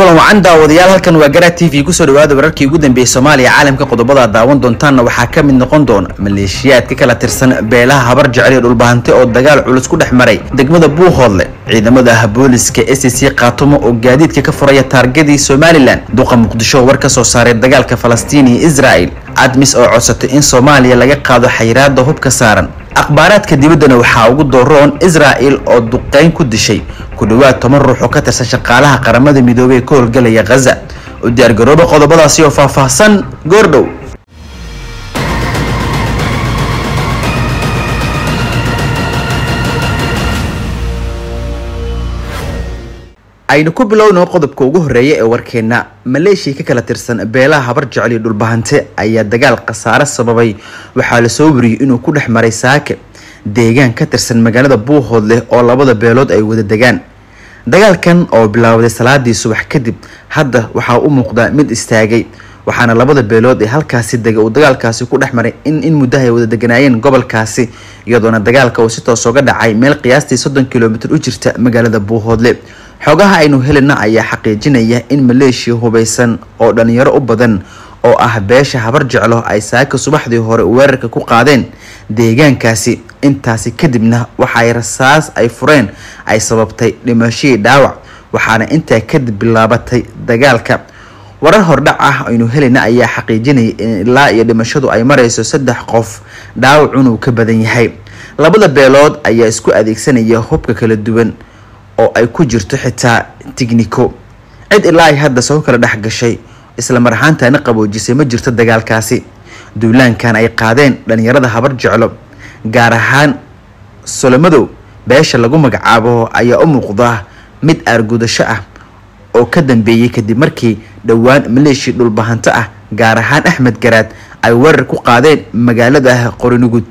kulan wacan daawadayaal halkan waa garaa t v ku soo dhawaada wararkii ugu dambeeyey soomaaliya caalamka qodobada daawan doontaanna waxaa ka mid noqon doona maleeshiyaad ka kala tirsan beelaha habar jecel iyo dhulbahante oo dagaal culus ku dhex maray degmada buuhoodle ciidamada booliska s c kaatumo oo gaadiidka ka furaya taargadii somalilan duqa muqdisho war ka soo saaray dagaalka falastiin iyo israel admis oo codsatay in soomaaliya laga qaado xayiraada hubka saaran akhbaaraadka dibaddana waxaa ugu dooroon israel oo duqeyn ku dishay ku dhawaad toban ruux oo ka tirsan shaqaalaha qaramada midoobey ee ka howlgalaya khaza u diyaargarooba qodobadaasi oo faahfaahsan goordhow aynu ku bilowno qodobka ugu horreeya ee warkeena maleeshiya ka kala tirsan beelaha habar jecel iyo dhulbahante ayaa dagaal khasaare sababay. Waxaa la soo wariyey inuu ku dhex maray saake deegaan ka tirsan magaalada buuhoodleh oo labada beelood ay wada degaan. Dagaalkan oo bilaawday salaadii subax kadib hadda waxaa u muuqdaa mid istaagay waxaana labada beelood ee halkaasi dega uu dagaalkaasi ku dhex maray in in muddaha ay wada deganaayeen gobolkaasi iyadoona dagaalka uu si toos uga dhacay meel qiyaastii soddon kilomitir u jirta magaalada buuhoodle. Xogaha aynu helina ayaa xaqiijinaya in maleeshiya hubaysan oo dhalinyaro u badan oo ah beesha habar jeclo ay saaka subaxdii hore weerarka ku qaadeen deegaankaasi. Intaasi kadibna waxay rasaas ay fureen ay sababtay dhimashadii dhaawac waxaana intaa kadib bilaabatay dagaalka warar hordhac ah aynu helina ayaa xaqiijinaya in ilaa iyo dhimashadu ay marayso saddex qof dhaawacun uu ka badan yahay. Labada beelood ayaa isku adeegsanaya hubka kala duwan oo ay ku jirto xitaa tigniko cid ilaa ay hadda soo kala dhex gashay isla mar ahaantaana qaboojisay ma jirto dagaalkaasi. Duulaankan ay qaadeen dhalinyarada habar jeclo gaar ahaan solomadow beesha lagu magacaabo ayaa u muuqda mid aargudasho ah oo ka dambeeyey kadib markii dhowaan maleeshia dhulbahanto ah gaar ahaan axmed garaad ay weerar ku qaadeen magaalada qorinugud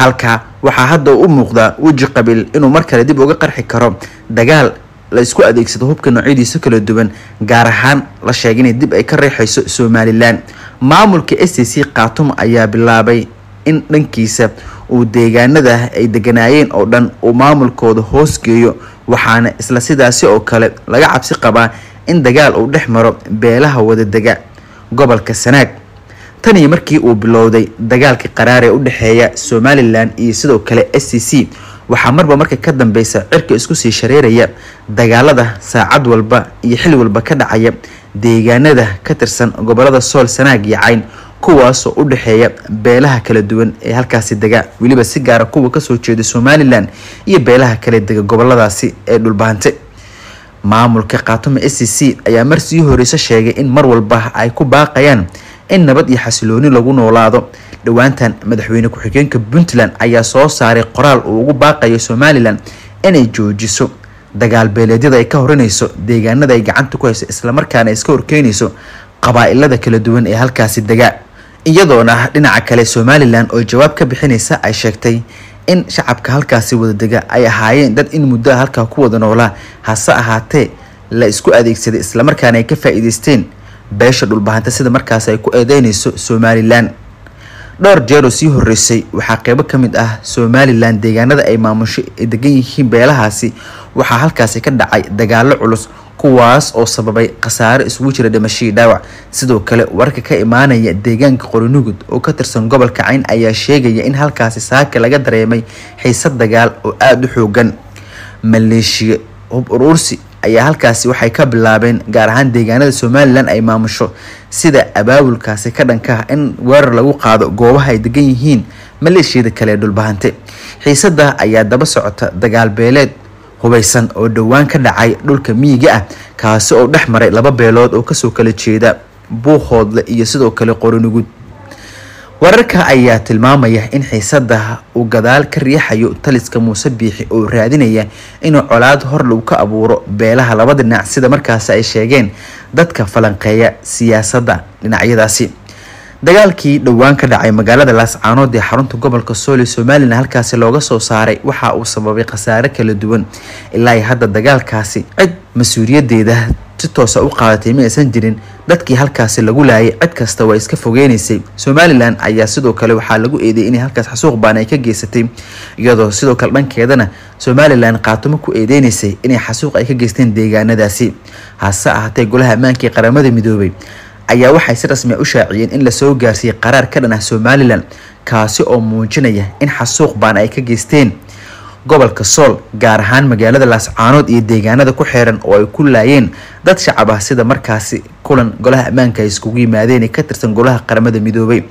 halka waxaa hadda u muuqdaa weji qabiil inuu mar kale dib uga qarxi karo dagaal la isku adeegsado hubka noocyadiisa kala duwan gaar ahaan la sheegay inay dib ay ka reexayso somalilan maamulka s c khatum ayaa bilaabay in dhankiisa uu deegaanada ay deganaayeen oo dhan uu maamulkooda hoos geeyo waxaana isla sidaasi oo kale laga cabsi qabaa in dagaal uu dhex maro beelaha wadadega gobolka sanaag. Tanii markii uu bilowday dagaalka qaraar ee u dhexeeya somalilan iyo sidoo kale s c c. Waxaa marba marka ka dambeysa cirka isku sii shareeraya dagaalada saacad walba iyo xili walba ka dhacaya deegaanada ka tirsan gobollada sool sanaag iyo cayn kuwaasoo u dhexeeya beelaha kala duwan ee halkaasi dega. Weliba si gaara kuwa ka soo jeeda somalilan iyo beelaha kale dega goboladaasi ee dhulbahante maamulka khaatumo s c c ayaa mar sii horeyso sheegay in mar walba ay ku baaqayaan in nabad iyo xasilooni lagu noolaado. Dhowaantan madaxweyne ku-xigeenka puntland ayaa soo saaray qoraal uu ugu baaqayo somalilan inay joojiso. Dagaal beeleedyada ay ka horinayso deegaanada ay gacanta ku hayso islamarkaana iska horkeynayso qabaa-ilada kala duwan ee halkaasi dega iyadoona dhinaca kale somalilan oo jawaab ka bixinaysa ay sheegtay in shacabka halkaasi wada dega ay ahaayeen dad in muddoa halkaa ku wada noolaa hase ahaatee la isku adeegsaday islamarkaana ay ka faa-iideysteen beesha dhulbahanta sida markaas ay ku eedeynayso somalilan dhowr jeeroo sii horeysay waxaa qeybo ka mid ah somalilan deegaanada ay maamusho ay degan yihiin beelahaasi waxaa halkaasi ka dhacay dagaalo culus kuwaas oo sababay khasaare isugu jira dhimashadii dhaawac. Sidoo kale wararka ka imaanaya deegaanka qorinugud oo ka tirsan gobolka cayn ayaa sheegaya in halkaasi saaka laga dareemay xiisad dagaal oo aada u xoogan maleeshiya hub uruursi ayaa halkaasi waxay ka bilaabeen gaar ahaan deegaanada somalilan ay maamusho sida abaabulkaasi ka dhanka ah in weerar lagu qaado goobaha ay degan yihiin maleeshiyada kale ee dhulbahante. Xiisada ayaa daba socota dagaal beeleed hubaysan oo dhowaan ka dhacay dhulka miyiga ah kaasi oo dhex maray laba beelood oo ka soo kala jeeda buuhoodle iyo sidoo kale qorinugud wararka ayaa tilmaamaya in xiisada uu gadaal ka riixayo taliska muuse biixi oo raadinaya inuu colaad hor lagu ka abuuro beelaha labada dhinac sida markaasi ay sheegeen dadka falanqeeya siyaasadda dhinacyadaasi dagaalkii dhowaan ka dhacay magaalada laascaanood ee xarunta gobolka sooli somalilan halkaasi looga soo saaray waxa uu sababay khasaare kala duwan. Ilaa hadda dagaalkaasi cid mas'uuliyadeeda si toosa u qaadatay ma aysan jirin. Dadkii halkaasi lagu laayay cid kasta waa iska fogeynaysay somalilan ayaa sidoo kale waxaa lagu eedeeyay inay halkaas xasuuq baan ay ka geysatay. Iyadoo sidoo kale dhankeedana somalilan qaatumo ku eedeynaysay inay xasuuq ay ka geysteen deegaanadaasi. Hase ahaatee golaha ammaanka ee qaramada midoobay ayaa waxay si rasmi a u shaaciyeen in la soo gaarsiiyey qaraar ka dhan ah somalilan kaasi oo muujinaya in xasuuq baan ay ka geysteen. Gobolka sool gaar ahaan magaalada laascaanood iyo deegaanada ku xeeran oo ay ku laayeen dad shacab ah sida markaasi kulan golaha ammaanka ay iskugu yimaadeen ee ka tirsan golaha qaramada midoobay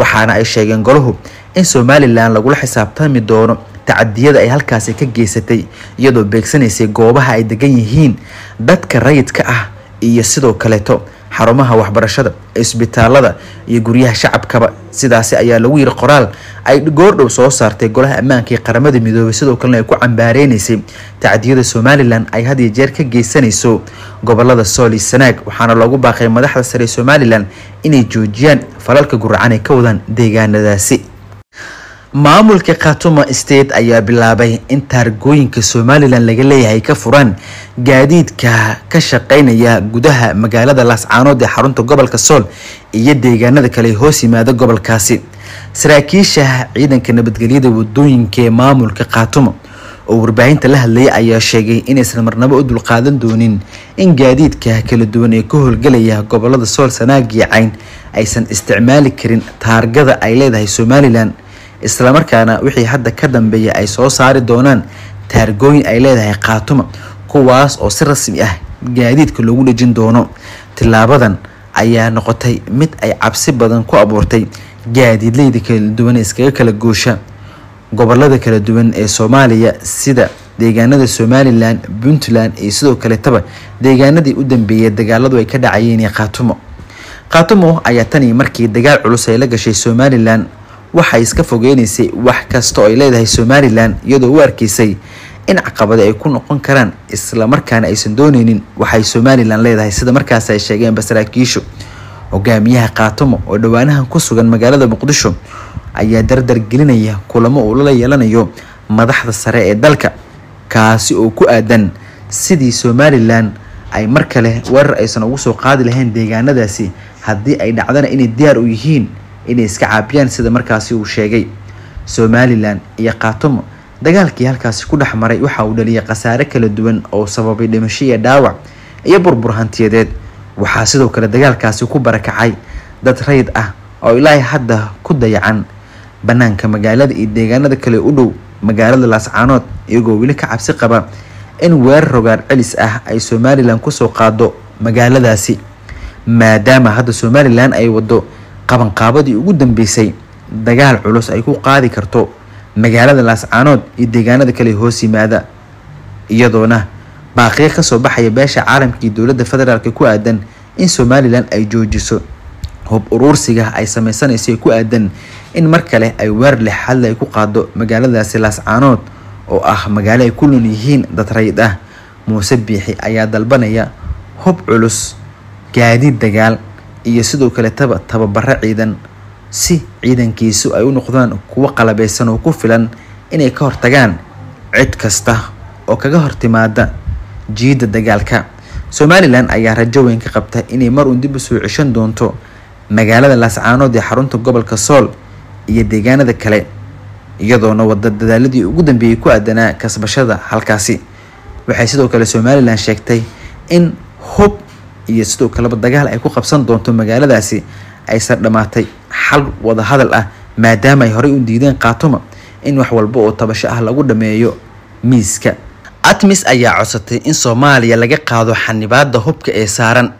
waxaana ay sheegeen golahu in somalilan lagula xisaabtami doono tacadiyada ay halkaasi ka geysatay iyadoo beegsanaysay goobaha ay degan yihiin dadka rayidka ah iyo sidoo kaleeto xarumaha waxbarashada isbitaalada iyo guryaha shacabkaba. Sidaasi ayaa lagu yiri qoraal ay goordhow soo saartay golaha ammaanka ee qaramada midoobay sidoo kalena ay ku cambaareynaysa tacdiyada somalilan ay had iyo jeer ka geysanayso gobollada sool sanaag. Waxaana loogu baaqay madaxda sare somalilan inay joojiyaan falalka guracan ay ka wadaan deegaanadaasi maamulka khatuma state ayaa bilaabay in taargooyinka somalilan laga leeyahay ka furaan gaadiidka ka shaqeynaya gudaha magaalada laascaanood ee xarunta gobolka sool iyo deegaanada kale hoos yimaada gobolkaasi. Saraakiisha ciidanka nabadgelyada waddooyinka ee maamulka khatuma oo warbaahinta la hadlayay ayaa sheegay inaysan marnabo u dulqaadan doonin in gaadiidka kala duwan ee ka howlgelaya gobollada sool sanaag cayn aysan isticmaali karin taargada ay leedahay somalilan islamarkaana wixii hadda ka dambeeya ay soo saari doonaan taargooyin ay leedahay khaatuma kuwaas oo si rasmi ah gaadiidka loogu dhejin doono. Tilaabadan ayaa noqotay mid ay cabsi badan ku abuurtay gaadiidleyda kala duwan ee iskaga kala goosha. Gobolada kala duwan ee soomaaliya sida deegaanada somalilan puntland iyo sidoo kaletaba deegaanadii u dambeeyay dagaaladu ay ka dhacayeen ee khaatumo khaatumo ayaa tanii markii dagaal culus ay la gashay somalilan waxay iska fogeynaysay wax kasta oo ay leedahay somalilan iyadoo u arkaysay in caqabada ay ku noqon karaan islamarkaana aysan dooneynin waxay somalilan leedahay. Sida markaas ay sheegeenba saraakiishu hogaamiyaha khaatumo oo dhowaanahan ku sugan magaalada muqdisho ayaa dardar gelinaya kulamo uu lala yeelanayo madaxda sare ee dalka kaasi oo ku aadan sidii somalilan ay mar kale weerar aysan ugu soo qaadi lahayn deegaanadaasi. Haddii ay dhacdana inay diyaar u yihiin inay iska caabiyaan sida markaasi uu sheegay. Somalilan iyo khaatumo dagaalkii halkaasi ku dhex maray waxa uu dhaliyay khasaare kala duwan oo sababay dhimasho iyo dhaawac iyo burbur hantiyadeed. Waxaa sidoo kale dagaalkaasi ku barakacay dad rayid ah oo ilaahay hadda ku dayacan. Banaanka magaalada iyo deegaanada kale u dhow magaalada laascaanood iyagoo weli ka cabsi qaba in weerar rogaar celis ah ay somalilan ku soo qaado magaaladaasi. Maadaama hadda somalilan ay wado qabanqaabadii ugu dambeysay dagaal culus ay ku qaadi karto magaalada laascaanood iyo deegaanada kale hoos yimaada iyadoona baaqiyo ka soo baxaya beesha caalamka iyo dowladda federaalk ku aadan in somalilan ay joojiso. Hub uruursiga ay sameysanayso ku aadan in mar kale ay weer ay ku qaado magaaladaasi laascaanood oo ah magaalo ay ku nool yihiin dad rayid ah. Muuse biixi ayaa dalbanaya hub culus gaadiid dagaal iyo sidoo kale taba tababaro ciidan. Si ciidankiisu ay u noqdaan kuwo qalabeysan oo ku filan inay ka hortagaan cid kasta oo kaga hortimaada jiidda dagaalka. Somalilan ayaa rajo weyn ka qabta inay mar uun dib u soo ceshan doonto magaalada laascaanood ee xarunta gobolka sool iyo deegaanada kale iyadoona wada dadaaladii ugu dambeeyay ku aadanaa kasbashada halkaasi. Waxay sidoo kale somalilan sheegtay in hub iyo sidoo kaleba dagaal ay ku qabsan doonto magaaladaasi aysan dhammaatay xal wada hadal ah maadaama ay horey u diideen khaatuma in wax walba oo tabasho ah lagu dhameeyo miiska. Atmis ayaa codsatay in soomaaliya laga qaado xanibaada hubka ee saaran.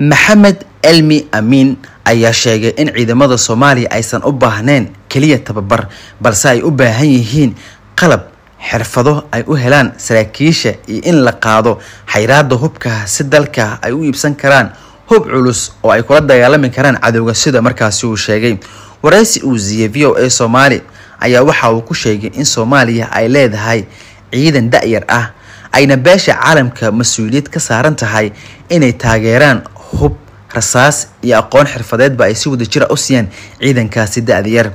Maxamed elmi amiin ayaa sheegay in ciidamada soomaaliya aysan u baahneen keliya tababar balse ay u baahan yihiin qalab xirfado ay u helaan saraakiisha iyo in la qaado xayraada hubka si dalka ay u iibsan karaan hub culus oo ay kula dagaalami karaan cadowga sida markaasi uu sheegay. Waraysi uu siiyey v o a soomaali ayaa waxa uu ku sheegay in soomaaliya ay leedahay ciidan da-yar ah ayna beesha caalamka mas'uuliyad ka saaran tahay inay taageeraan hub rasaas iyo aqoon xirfadeedba ay si wada jira u siiyaan ciidankaasi da-da yar.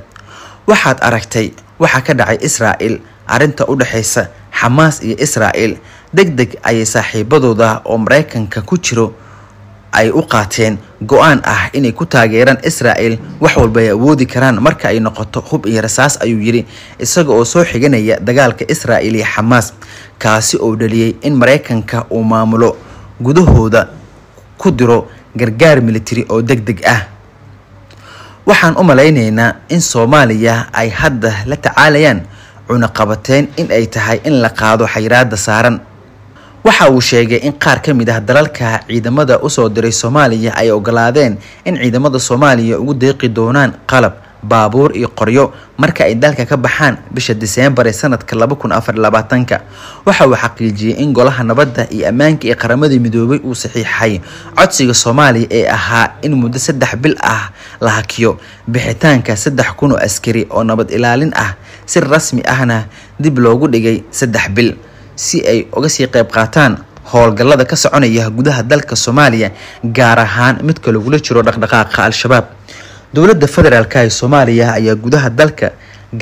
Waxaad aragtay waxaa ka dhacay israa'el arrinta u dhexaysa xamaas iyo israa'el deg deg ayay saaxiibadooda oo mareykanka ku jiro ay u qaateen. Go'aan ah inay ku taageeraan israel wax walba ay awoodi karaan. Marka ay noqoto hub iyo rasaas ayuu yidhi isaga oo soo xiganaya dagaalka israel iyo xamaas kaasi oo dhaliyey in mareykanka uu maamulo gudahooda ku diro gargaar military oo deg deg ah. Waxaan u malaynaynaa in soomaaliya ay hadda la tacaalayaan cunaqabateen in ay tahay in la qaado xayiraada saaran. Waxa uu sheegay in qaar ka mid ah dalalka ciidamada u soo diray soomaaliya ay ogolaadeen in ciidamada soomaaliya ugu deeqi doonaan qalab baabuur iyo qoryo marka ay dalka ka baxaan bisha diseembar ee sanadka laba kun afar labaatanka. Waxa uu xaqiijiyey in golaha nabadda iyo ammaanka ee qaramada midoobay uu saxiixay. Codsiga soomaaliya ee ahaa in muddo saddex bil ah la hakiyo. Bixitaanka saddex kun oo askari oo nabad ilaalin ah si rasmi ahna dib loogu dhigay saddex bil si ay uga sii qayb qaataan howlgallada ka soconaya gudaha dalka soomaaliya gaar ahaan midka lagula jiro dhaqdhaqaaqa al-shabaab dowladda federaalk ee soomaaliya ayaa gudaha dalka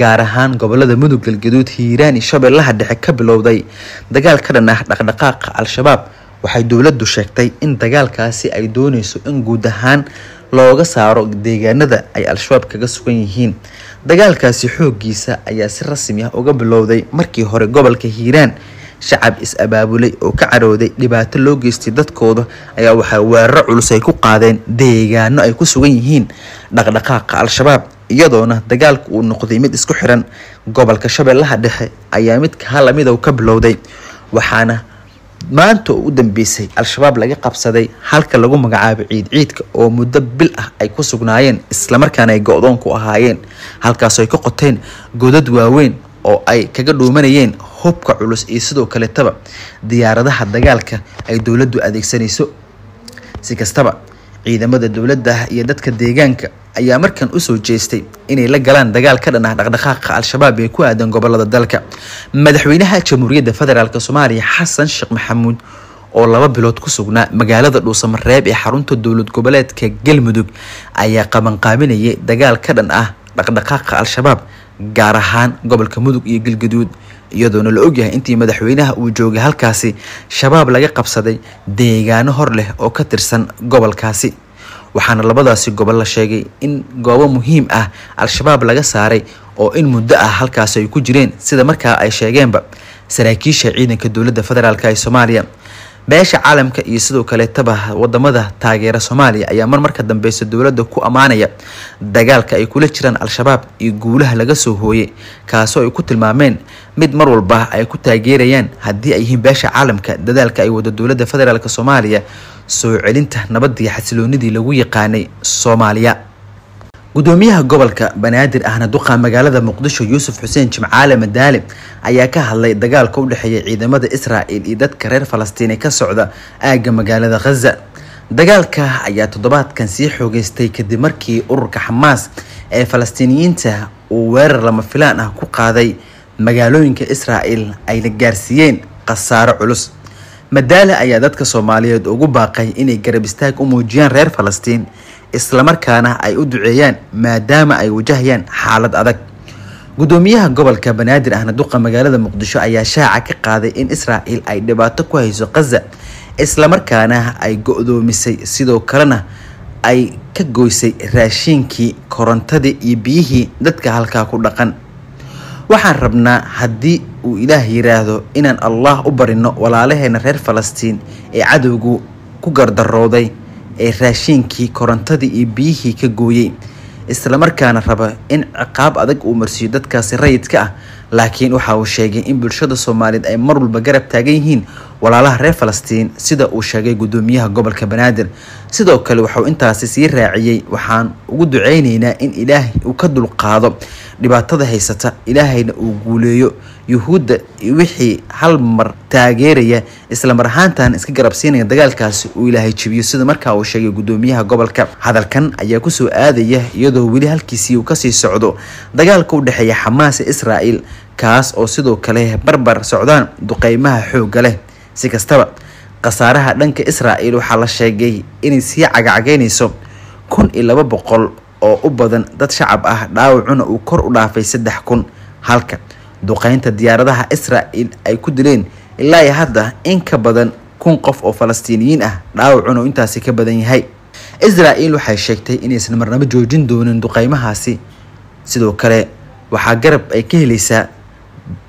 gaar ahaan gobollada mudug galgaduud hiiraan iyo shabeellaha dhexe ka bilowday. Dagaal ka dhan ah dhaqdhaqaaqa al-shabaab waxay dowladdu sheegtay in dagaalkaasi ay dooneyso in guud ahaan looga saaro deegaanada ay al-shabaab kaga sugan yihiin. Dagaalkaasi xoogiisa ayaa si rasmi ah uga bilowday markii hore gobolka hiiraan shacab is-abaabulay oo ka carooday dhibaato loo geystay dadkooda ayaa waxaa weeraro culus ay ku qaadeen deegaano ay ku sugan yihiin dhaqdhaqaaqa al-shabaab iyadoona dagaalku uu noqday mid isku xiran. Gobolka shabeellaha dhexe ayaa midka halamidow ka bilowday waxaana maanta oo u dambeysay al-shabaab laga qabsaday halka lagu magacaabo ciid ciidka oo muddo bil ah ay ku sugnaayeen islamarkaana ay go-doon ku ahaayeen halkaasoo ay ka qoteen godad waaweyn oo ay kaga dhuumanayeen hubka culus iyo sidoo kaletaba diyaaradaha dagaalka ay dowladdu adeegsanayso. Si kastaba ciidamada dowladda iyo dadka deegaanka ayaa markan u soo jeestay inay la galaan dagaal ka dhan ah dhaqdhaqaaqa al-shabaab ee ku aadan gobollada dalka. Madaxweynaha jamhuuriyadda federaalk soomaaliya xasan sheekh maxamuud oo laba bilood ku sugnaa magaalada dhuusamareeb ee xarunta dowlad goboleedka galmudug ayaa qabanqaabinayay dagaal ka dhan ah dhaqdhaqaaqa al-shabaab gaar ahaan gobolka mudug iyo galgaduud iyadoona la ogyahay intii madaxweynaha uu joogay halkaasi shabaab laga qabsaday deegaano hor leh oo ka tirsan gobolkaasi. Waxaana labadaasi gobol la sheegay in goobo muhiim ah al-shabaab laga saaray oo in muddo ah halkaasi ay ku jireen sida markaa ay sheegeenba. Saraakiisha ciidanka dowladda federaalk ee soomaaliya beesha caalamka iyo sidoo kaleetaba waddamada taageera soomaaliya ayaa mar marka dambeysa dowladda ku ammaanaya dagaalka ay kula jiraan al-shabaab iyo guulaha laga soo hooyay kaasoo ay ku tilmaameen mid mar walba ay ku taageerayaan haddii ay yihiin beesha caalamka. Dadaalka ay wado dowladda federaalk soomaaliya soo celinta nabadii xasiloonidii lagu yaqaanay soomaaliya gudoomiyaha gobolka banaadir ahna duqa magaalada muqdisho yuusuf xuseen jimcaale madaale ayaa ka hadlay dagaalka u dhexeeya ciidamada israel iyo dadka reer falastiin ee ka socda aagga magaalada khaza dagaalka ayaa toddobaadkan sii xoogeystay kadib markii ururka xamaas ee falastiiniyiinta uu weerar lama filaan ah ku qaaday magaalooyinka israel ayna gaarsiiyeen khasaaro culus. Madaale ayaa dadka soomaaliyeed ugu baaqay inay garab istaag u muujiyaan reer falastiin islamarkaana ay u duceeyaan maadaama ay wajahayaan xaalad adag. Gudoomiyaha gobolka banaadir ahna duqa magaalada muqdisho ayaa shaaca ka qaaday in israel ay dhibaato ku hayso khaza islamarkaana ay go-doomisay sidoo kalena ay ka goysay raashiinkii korontadii iyo biyihii dadka halkaa ku dhaqan. Waxaan rabnaa haddii uu ilaah yiraahdo inaan allah u barino walaalaheena reer falastiin ee cadowgu ku gardarooday ee raashiinkii korontadii iyo biyihii ka gooyey islamarkaana raba in ciqaab adag uu marsiiyo dadkaasi rayidka ah. Laakiin waxa uu sheegay in bulshada soomaaliyeed ay mar walba garab taagan yihiin walaalaha reer falastiin sida uu sheegay gudoomiyaha gobolka banaadir. Sidoo kale waxauu intaasi sii raaciyey waxaan ugu duceyneynaa in ilaahay uu ka dulqaado dhibaatada haysata ilaahayna uu guuleeyo. Yuhuudda wixii hal mar taageeraya isla mar ahaantan iska garabsiinaya dagaalkaasi uu ilaahay jibiyo sida markaa uu sheegay gudoomiyaha gobolka hadalkan ayaa ku soo aadaya iyadoo weli halkiisii uu ka sii socdo. Dagaalka u dhexeeya xamaas ee israel kaas oo sidoo kale barbar socdaan duqeymaha xoogga leh. Si kastaba khasaaraha dhanka israel waxaa la sheegay inay sii cagacagaynayso kun iyo laba boqol oo u badan dad shacab ah dhaawacuna uu kor u dhaafay saddex kun. Halka duqeynta diyaaradaha israel ay ku dileen ilaa iyo hadda in ka badan kun qof oo falastiiniyiin ah dhaawacun oo intaasi ka badan yahay. Israel waxay sheegtay inaysan marnabo joojin doonin duqeymahaasi. Sidoo kale waxaa garab ay ka helaysaa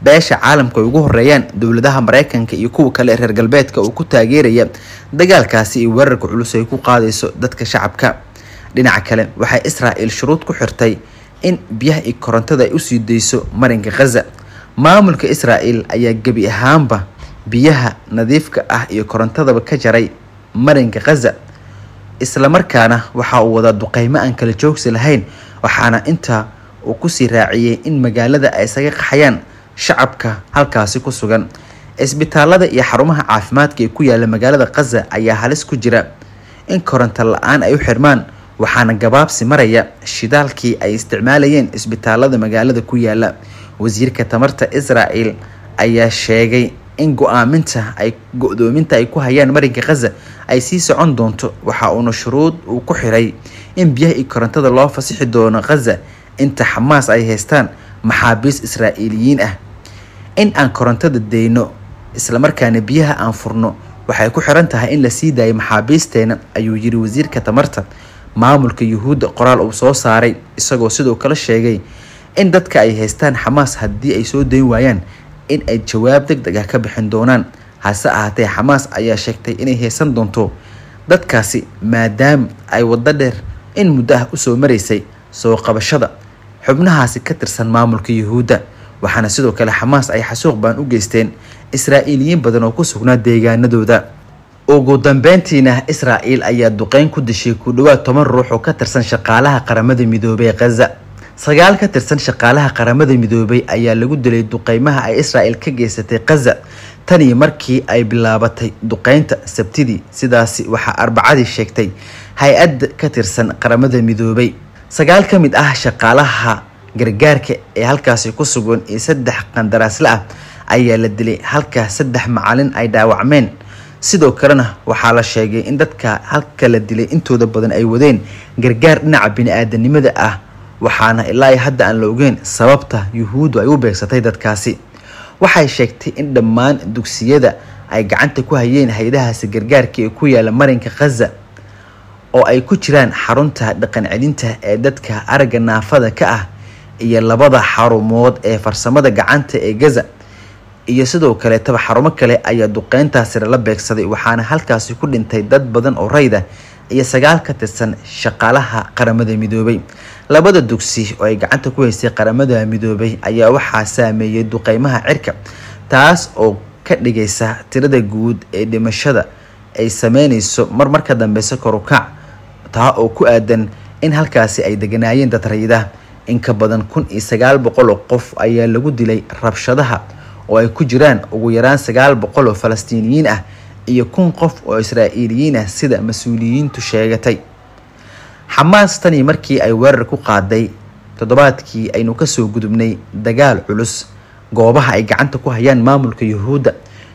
beesha caalamka ay ugu horeeyaan dowladaha mareykanka iyo kuwa kale reer galbeedka oo ku taageeraya. Dagaalkaasi iyo weerarka culus ay ku qaadayso dadka shacabka dhinaca kale waxay israel shuruud ku xirtay in biyaha iyo korontada ay u sii dayso marinka khaza maamulka israel ayaa gebi ahaanba biyaha nadiifka ah iyo korontadaba ka jaray marinka khaza islamarkaana waxa uu wadaa duqeymo aan kala joogsi lahayn waxaana intaa uu ku sii raaciyey in magaalada ay isaga qaxayaan shacabka halkaasi ku sugan. Isbitaalada iyo xarumaha caafimaadka ee ku yaalla magaalada khaza ayaa halis ku jira in koronto la'aan ay u xirmaan waxaana gabaabsi maraya shidaalkii ay isticmaalayeen isbitaalada magaalada ku yaalla wasiirka tamarta israel ayaa sheegay in go'aaminta ay go-doominta ay ku hayaan marinka khaza ay sii socon doonto. Waxa uuna shuruud uu ku xiray in biyaha iyo korontada loo fasixi doono khaza inta xamaas ay haystaan maxaabiis israa'iiliyiin ah. In aan korontada deyno islamarkaana biyaha aan furno waxay ku xiran tahay in la sii daayo maxaabiisteena ayuu yiri wasiirka tamarta maamulka yuhuudda qoraal uu soo saaray isagoo sidoo kale sheegay in dadka ay haystaan xamaas haddii ay soo dayn waayaan in ay jawaab deg deg ah ka bixin doonaan. Hase ahaatee xamaas ayaa sheegtay inay haysan doonto dadkaasi maadaama ay waddo dheer in muddo ah u soo maraysay soo qabashada xubnahaasi ka tirsan maamulka yuhuudda. Waxaana sidoo kale xamaas ay xasuuq baan u geysteen israa'iiliyiin badan oo ku sugnaa deegaanadooda ugu dambeyntiina israel ayaa duqeyn ku dishay ku dhawaad toban ruux oo ka tirsan shaqaalaha qaramada midoobay khaza sagaal ka tirsan shaqaalaha qaramada midoobay ayaa lagu dilay duqeymaha ay israel ka geysatay khaza tanii markii ay bilaabatay duqeynta sabtidii sidaasi waxaa arbacadii sheegtay hay'adda ka tirsan qaramada midoobay. Sagaal ka mid ah shaqaalaha gargaarka ee halkaasi ku sugan iyo saddex qandaraasle ah ayaa la dilay halka saddex macalin ay dhaawacmeen sidoo kalena waxaa la sheegay in dadka halka la dilay intooda badan ay wadeen gargaar dhinaca bini-aadanimada ah waxaana ilaa hadda aan la ogeyn sababta yuhuuddu ay u beegsatay dadkaasi. Waxay sheegtay in dhammaan dugsiyada ay gacanta ku hayeen hay'adahaasi gargaarka ee ku yaalla marinka khaza oo ay ku jiraan xarunta dhaqan celinta ee dadka aragga naafada ka ah iyo labada xarumood ee farsamada gacanta ee gaza iyo sidoo kaleetaba xarumo kale ayaa duqeyntaasi lala beegsaday waxaana halkaasi ku dhintay dad badan oo rayda iyo sagaal ka tirsan shaqaalaha qaramada midoobay. Labada dugsi oo ay gacanta ku haysay qaramada midoobay ayaa waxaa saameeyay duqeymaha cirka taas oo ka dhigaysa tirada guud ee dhimashada ay sameyneyso mar marka dambeysa korukac taa oo ku aadan in halkaasi ay deganaayeen dad rayida in ka badan kun iyo sagaal boqol oo qof ayaa lagu dilay rabshadaha oo ay ku jiraan ugu yaraan sagaal boqol oo falastiiniyiin ah iyo kun qof oo israa'iiliyiin ah sida mas'uuliyiintu sheegatay. Xamaas tanii markii ay weerar ku qaaday toddobaadkii aynu ka soo gudubnay dagaal culus goobaha ay gacanta ku hayaan maamulka yuhuudda.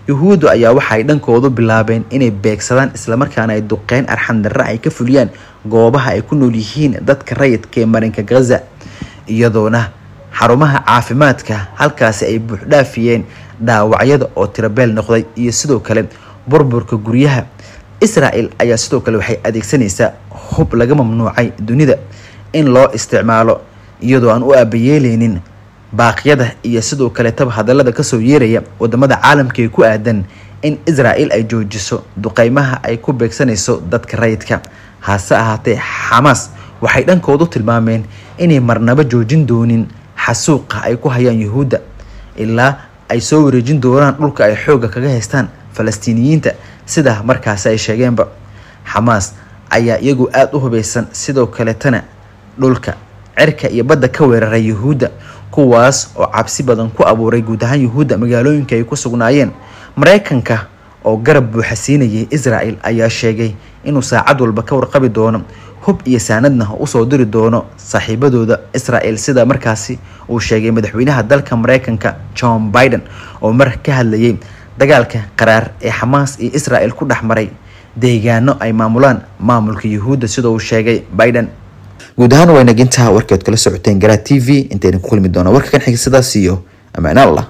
Yuhuuddu ayaa waxaay dhankoodu bilaabeen inay beegsadaan islamarkaana ay duqeyn arxandarre ay ka fuliyaan goobaha ay ku nool yihiin dadka rayidka ee marinka gaza iyadoona xarumaha caafimaadka halkaasi ay buuxdhaafiyeen dhaawacyada oo tirabeel noqday iyo sidoo kale burburka guryaha. Israel ayaa sidoo kale waxay adeegsanaysaa hub laga mamnuucay dunida in loo isticmaalo iyadoo aan u aabayeeleynin baaqyada iyo sidoo kaleetaba hadallada ka soo yeeraya waddamada caalamka ee ku aadan in israel ay joojiso duqeymaha ay ku beegsanayso dadka rayidka. Hase ahaatee xamaas waxay dhankoodu tilmaameen inay marnaba joojin doonin xasuuqa ay ku hayaan yuhuudda ilaa ay soo wareejin doonaan dhulka ay xoogga kaga haystaan falastiiniyiinta sida markaasi ay sheegeenba. Xamaas ayaa iyagu aada u hubeysan sidoo kaletana dhulka cirka iyo badda ka weeraray yuhuudda kuwaas oo cabsi badan ku abuuray guud ahaan yuhuudda magaalooyinka ay ku sugnaayeen. Mareykanka oo garab buuxa siinayay israel ayaa sheegay inuu saacad walba ka warqabi doono hub iyo saanadna u soo diri doono saaxiibadooda israel sida markaasi uu sheegay madaxweynaha dalka mareykanka john biden oo mar ka hadlayay dagaalka qaraar ee xamaas iyo israel ku dhex maray deegaano ay maamulaan maamulka yuhuudda sida uu sheegay biden. Guud ahaan waynagintaha warkeed kala socoteen garaa t v. Intayna ku kulmi doona warka kan sidaas iyo amaan allah